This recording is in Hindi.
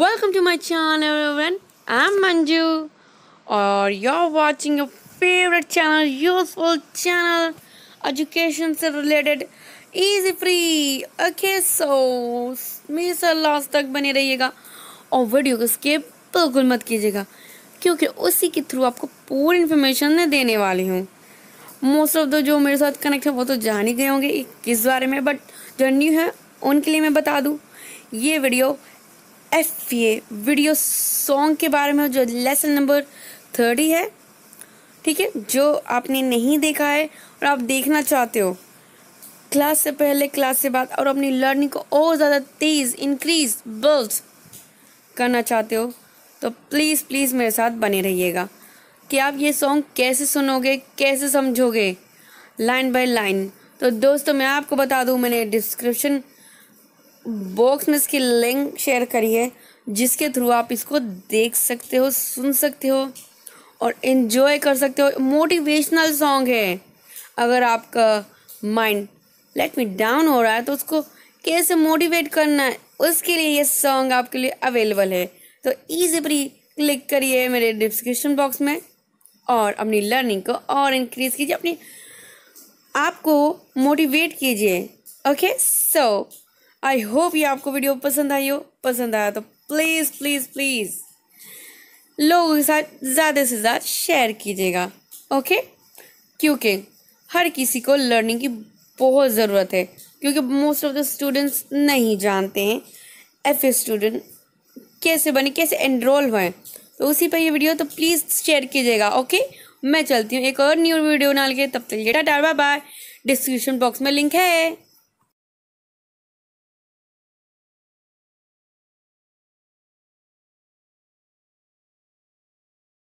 Welcome to my everyone. I'm Manju और you're watching your favorite channel, useful channel, education से related, easy free. Okay, so मेरे साथ लास्ट तक बने रहिएगा और वीडियो को स्किप बिल्कुल मत कीजिएगा क्योंकि उसी के थ्रू आपको पूरी इन्फॉर्मेशन मैं देने वाली हूँ मोस्ट ऑफ़ द जो मेरे साथ कनेक्ट है वो तो जान ही गए होंगे किस बारे में बट जो न्यू है उनके लिए मैं बता दूँ ये video F A video song के बारे में, जो लेसन नंबर थर्टी है, ठीक है, जो आपने नहीं देखा है और आप देखना चाहते हो। क्लास से पहले क्लास से बाद, और अपनी लर्निंग को और ज़्यादा तेज़ इंक्रीज बिल्ड करना चाहते हो तो प्लीज़ प्लीज़ मेरे साथ बने रहिएगा कि आप ये सॉन्ग कैसे सुनोगे, कैसे समझोगे लाइन बाय लाइन तो दोस्तों, मैं आपको बता दूँ, मैंने डिस्क्रिप्शन बॉक्स में इसकी लिंक शेयर करी है, जिसके थ्रू आप इसको देख सकते हो, सुन सकते हो और इन्जॉय कर सकते हो। मोटिवेशनल सॉन्ग है। अगर आपका माइंड लेट मी डाउन हो रहा है तो उसको कैसे मोटिवेट करना है, उसके लिए ये सॉन्ग आपके लिए अवेलेबल है। तो ईजी क्लिक करिए मेरे डिस्क्रिप्शन बॉक्स में और अपनी लर्निंग को और इंक्रीज कीजिए, अपनी आपको मोटिवेट कीजिए। ओके सो आई होप ये आपको वीडियो पसंद आई हो। पसंद आया तो प्लीज़ प्लीज़ प्लीज़ लोगों के साथ, ज़्यादा से ज़्यादा शेयर कीजिएगा ओके क्योंकि हर किसी को लर्निंग की बहुत ज़रूरत है, क्योंकि मोस्ट ऑफ़ द स्टूडेंट्स नहीं जानते हैं एफ़ स्टूडेंट कैसे बने, कैसे एनरोल हुए तो उसी पर ये वीडियो तो प्लीज़ शेयर कीजिएगा ओके मैं चलती हूँ एक और न्यू वीडियो डाल के, तब तक tata bye bye description box में लिंक है।